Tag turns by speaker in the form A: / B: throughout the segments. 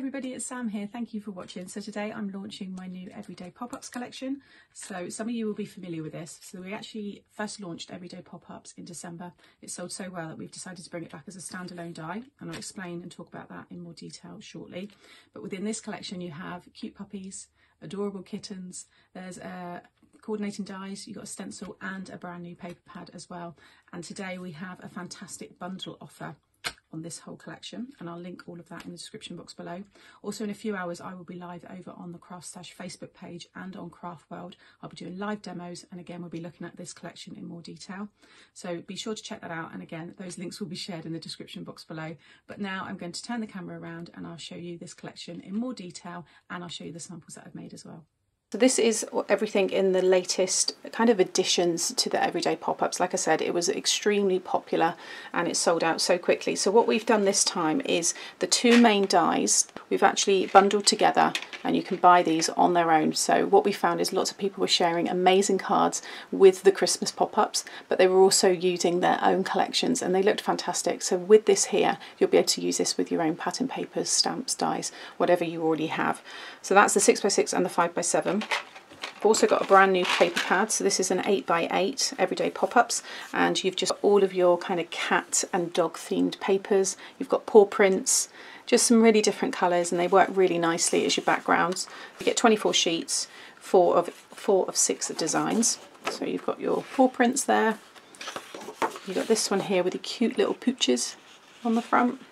A: everybody, it's Sam here. Thank you for watching. So today I'm launching my new Everyday Pop-Ups collection. So some of you will be familiar with this. So we actually first launched Everyday Pop-Ups in December. It sold so well that we've decided to bring it back as a standalone die and I'll explain and talk about that in more detail shortly. But within this collection you have cute puppies, adorable kittens, there's a coordinating dies, you've got a stencil and a brand new paper pad as well. And today we have a fantastic bundle offer on this whole collection and I'll link all of that in the description box below. Also in a few hours I will be live over on the Craft Stash Facebook page and on Craft World. I'll be doing live demos and again we'll be looking at this collection in more detail. So be sure to check that out and again those links will be shared in the description box below. But now I'm going to turn the camera around and I'll show you this collection in more detail and I'll show you the samples that I've made as well. So this is everything in the latest kind of additions to the everyday pop-ups. Like I said, it was extremely popular and it sold out so quickly. So what we've done this time is the two main dies we've actually bundled together and you can buy these on their own. So what we found is lots of people were sharing amazing cards with the Christmas pop-ups, but they were also using their own collections and they looked fantastic. So with this here, you'll be able to use this with your own pattern papers, stamps, dies, whatever you already have. So that's the 6x6 and the 5x7. I've also got a brand new paper pad, so this is an 8x8 everyday pop-ups, and you've just got all of your kind of cat and dog themed papers. You've got paw prints, just some really different colours, and they work really nicely as your backgrounds. You get 24 sheets, four of four of six designs. So you've got your paw prints there. You've got this one here with the cute little pooches on the front.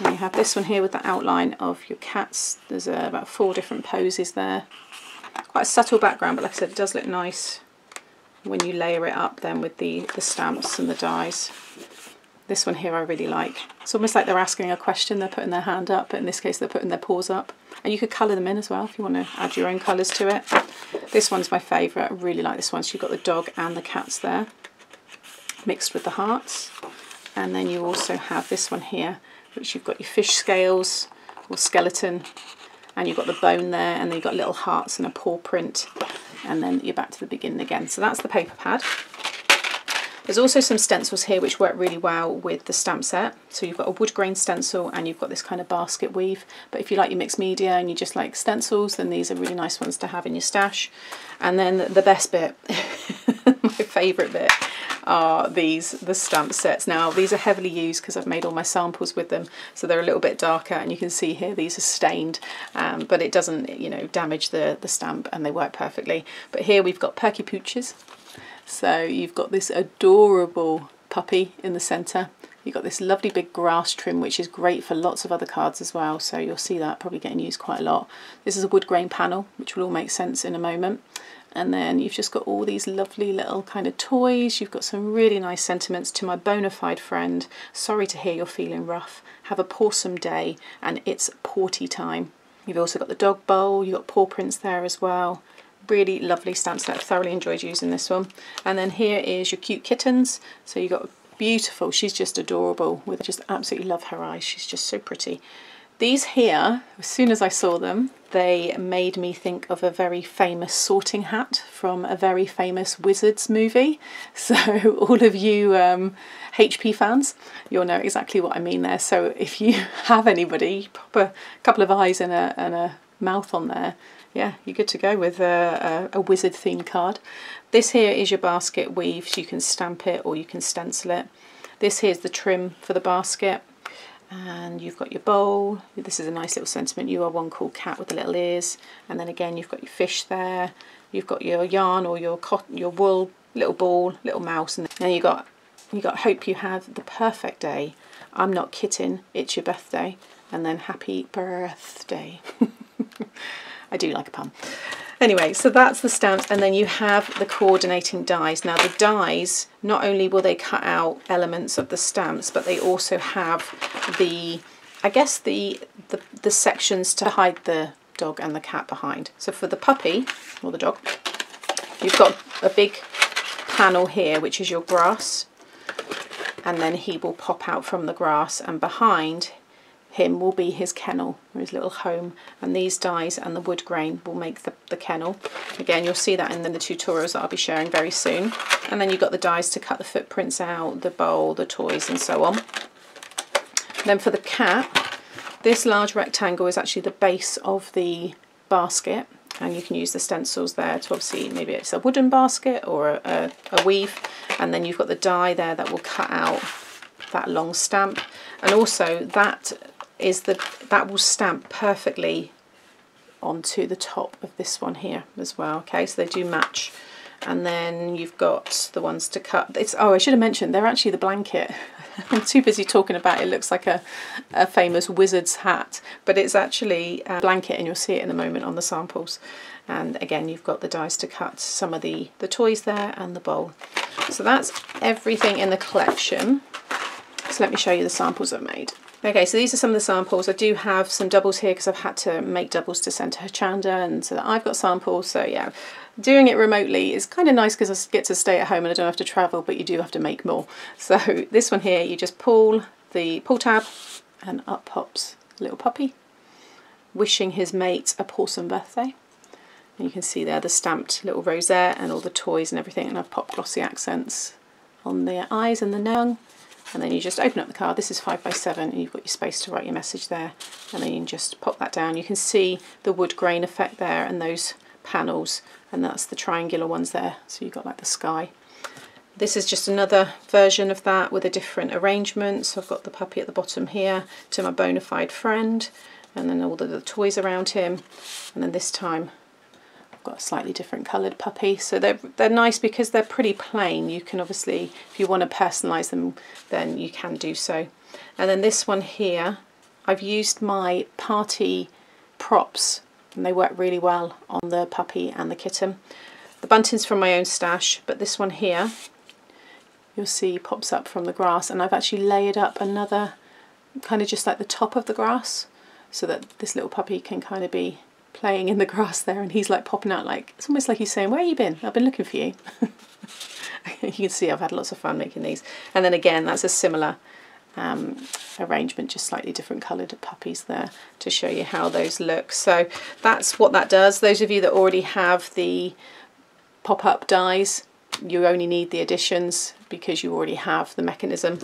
A: And you have this one here with the outline of your cats. There's uh, about four different poses there. Quite a subtle background, but like I said, it does look nice when you layer it up then with the, the stamps and the dies. This one here I really like. It's almost like they're asking a question, they're putting their hand up, but in this case they're putting their paws up. And you could colour them in as well if you want to add your own colours to it. This one's my favourite, I really like this one. So you've got the dog and the cats there, mixed with the hearts. And then you also have this one here, which you've got your fish scales or skeleton and you've got the bone there and then you've got little hearts and a paw print and then you're back to the beginning again. So that's the paper pad. There's also some stencils here which work really well with the stamp set. So you've got a wood grain stencil and you've got this kind of basket weave. But if you like your mixed media and you just like stencils, then these are really nice ones to have in your stash. And then the best bit, my favourite bit, are these, the stamp sets. Now these are heavily used because I've made all my samples with them so they're a little bit darker and you can see here these are stained um, but it doesn't you know damage the, the stamp and they work perfectly. But here we've got Perky Pooches. So you've got this adorable puppy in the centre. You've got this lovely big grass trim which is great for lots of other cards as well so you'll see that probably getting used quite a lot. This is a wood grain panel which will all make sense in a moment and then you've just got all these lovely little kind of toys. You've got some really nice sentiments to my bona fide friend. Sorry to hear you're feeling rough. Have a pawsome day and it's pawty time. You've also got the dog bowl, you've got paw prints there as well. Really lovely stamp set. Thoroughly enjoyed using this one. And then here is your cute kittens. So you've got beautiful, she's just adorable. With just absolutely love her eyes. She's just so pretty. These here, as soon as I saw them, they made me think of a very famous sorting hat from a very famous Wizards movie. So all of you um, HP fans, you'll know exactly what I mean there. So if you have anybody, pop a couple of eyes and a, and a mouth on there, yeah, you're good to go with a, a, a wizard theme card. This here is your basket weave, so you can stamp it or you can stencil it. This here's the trim for the basket. And you've got your bowl. This is a nice little sentiment. You are one cool cat with the little ears. And then again you've got your fish there. You've got your yarn or your cotton your wool little ball little mouse. And then you got you got hope you have the perfect day. I'm not kidding. it's your birthday. And then happy birthday i do like a pun Anyway, so that's the stamps and then you have the coordinating dies. Now the dies, not only will they cut out elements of the stamps, but they also have the, I guess the, the, the sections to hide the dog and the cat behind. So for the puppy, or the dog, you've got a big panel here, which is your grass, and then he will pop out from the grass and behind him will be his kennel or his little home and these dies and the wood grain will make the, the kennel. Again you'll see that in the, the tutorials that I'll be sharing very soon. And then you've got the dies to cut the footprints out the bowl the toys and so on. Then for the cat This large rectangle is actually the base of the basket. And you can use the stencils there to obviously maybe it's a wooden basket or a, a, weave. And then you've got the die there that will cut out that long stamp. And also that is that that will stamp perfectly onto the top of this one here as well okay? So they do match. And then you've got the ones to cut. It's oh I should have mentioned they're actually the blanket. I'm too busy talking about it. Looks like a, a famous wizard's hat. But it's actually a blanket and you'll see it in a moment on the samples. And again you've got the dies to cut some of the the toys there and the bowl. So that's everything in the collection. So let me show you the samples I've made Okay, so these are some of the samples. I do have some doubles here because I've had to make doubles to send to Hochanda and so that I've got samples. So yeah, doing it remotely is kind of nice because I get to stay at home and I don't have to travel, but you do have to make more. So this one here, you just pull the pull tab and up pops little puppy, wishing his mate a pawsome birthday. And you can see there the stamped little rosette and all the toys and everything, and I've popped glossy accents on the eyes and the nose and then you just open up the card. This is 5 by 7 and you've got your space to write your message there. And then you can just pop that down. You can see the wood grain effect there and those panels and that's the triangular ones there. So you've got like the sky. This is just another version of that with a different arrangement. So I've got the puppy at the bottom here to my bona fide friend and then all the, the toys around him. And then this time got a slightly different coloured puppy. So they're, they're nice because they're pretty plain. You can obviously, if you want to personalise them, then you can do so. And then this one here, I've used my party props and they work really well on the puppy and the kitten. The bunting's from my own stash, but this one here, you'll see pops up from the grass and I've actually layered up another kind of just like the top of the grass so that this little puppy can kind of be playing in the grass there and he's like popping out like it's almost like he's saying where have you been? I've been looking for you. You can see I've had lots of fun making these. And then again that's a similar um, arrangement just slightly different coloured puppies there to show you how those look. So that's what that does. Those of you that already have the pop-up dies you only need the additions because you already have the mechanism.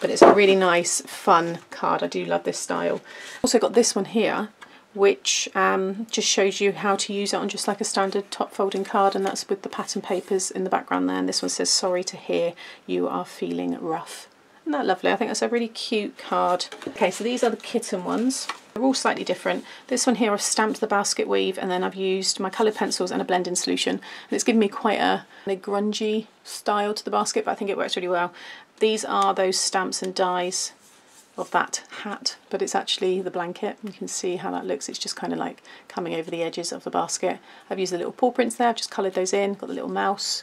A: But it's a really nice fun card. I do love this style. Also got this one here which um, just shows you how to use it on just like a standard top folding card and that's with the pattern papers in the background there and this one says sorry to hear you are feeling rough. Isn't that lovely? I think that's a really cute card. Okay, so these are the kitten ones. They're all slightly different. This one here I've stamped the basket weave and then I've used my coloured pencils and a blending solution and it's given me quite a, a grungy style to the basket but I think it works really well. These are those stamps and dies of that hat but it's actually the blanket. You can see how that looks. It's just kind of like coming over the edges of the basket. I've used the little paw prints there. I've just coloured those in. Got the little mouse.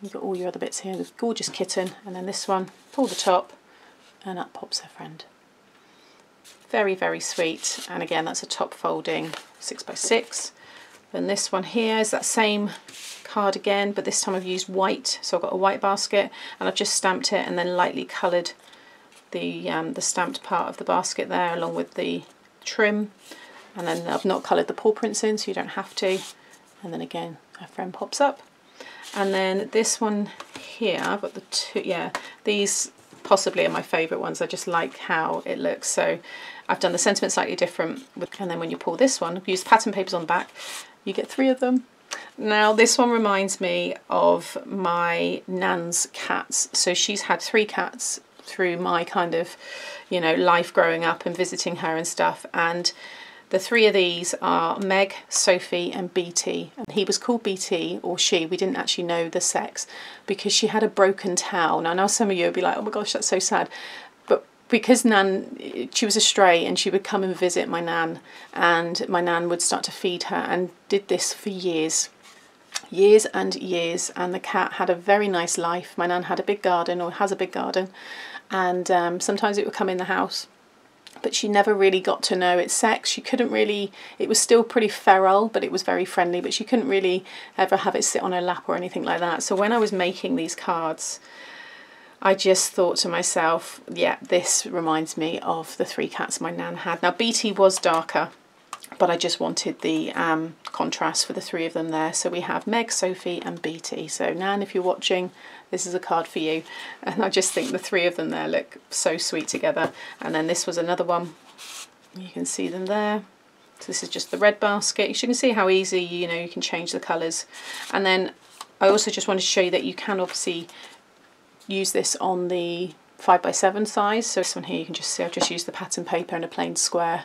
A: You've got all your other bits here. The gorgeous kitten. And then this one pull the top and up pops her friend. Very very sweet. And again that's a top folding six by six. And this one here is that same card again but this time I've used white. So I've got a white basket and I've just stamped it and then lightly coloured the, um, the stamped part of the basket there along with the trim. And then I've not coloured the paw prints in so you don't have to. And then again a friend pops up. And then this one here I've got the two yeah these possibly are my favourite ones. I just like how it looks. So I've done the sentiment slightly different and then when you pull this one use pattern papers on the back you get three of them. Now this one reminds me of my Nan's cats. So she's had three cats through my kind of, you know, life growing up and visiting her and stuff. And the three of these are Meg, Sophie and BT. And he was called BT, or she, we didn't actually know the sex, because she had a broken towel. Now I know some of you would be like, oh my gosh, that's so sad. But because Nan, she was a stray and she would come and visit my Nan and my Nan would start to feed her and did this for years years and years and the cat had a very nice life. My nan had a big garden or has a big garden and um, sometimes it would come in the house but she never really got to know its sex. She couldn't really, it was still pretty feral, but it was very friendly, but she couldn't really ever have it sit on her lap or anything like that. So when I was making these cards, I just thought to myself, yeah, this reminds me of the three cats my nan had. Now, BT was darker, but I just wanted the um, contrast for the three of them there. So we have Meg, Sophie and BT. So Nan, if you're watching, this is a card for you. And I just think the three of them there look so sweet together. And then this was another one You can see them there. So this is just the red basket. You can see how easy, you know, you can change the colours. And then I also just wanted to show you that you can obviously use this on the 5x7 size. So this one here, you can just see I've just used the pattern paper and a plain square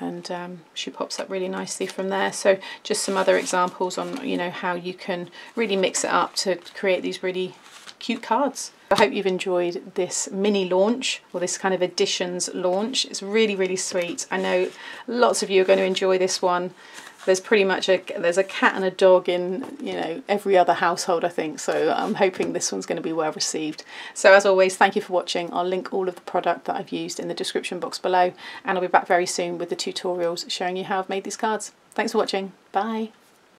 A: and um, she pops up really nicely from there. So just some other examples on, you know, how you can really mix it up to create these really cute cards. I hope you've enjoyed this mini launch or this kind of additions launch. It's really, really sweet. I know lots of you are going to enjoy this one there's pretty much a there's a cat and a dog in you know every other household I think. So I'm hoping this one's going to be well received. So as always thank you for watching. I'll link all of the product that I've used in the description box below and I'll be back very soon with the tutorials showing you how I've made these cards. Thanks for watching. Bye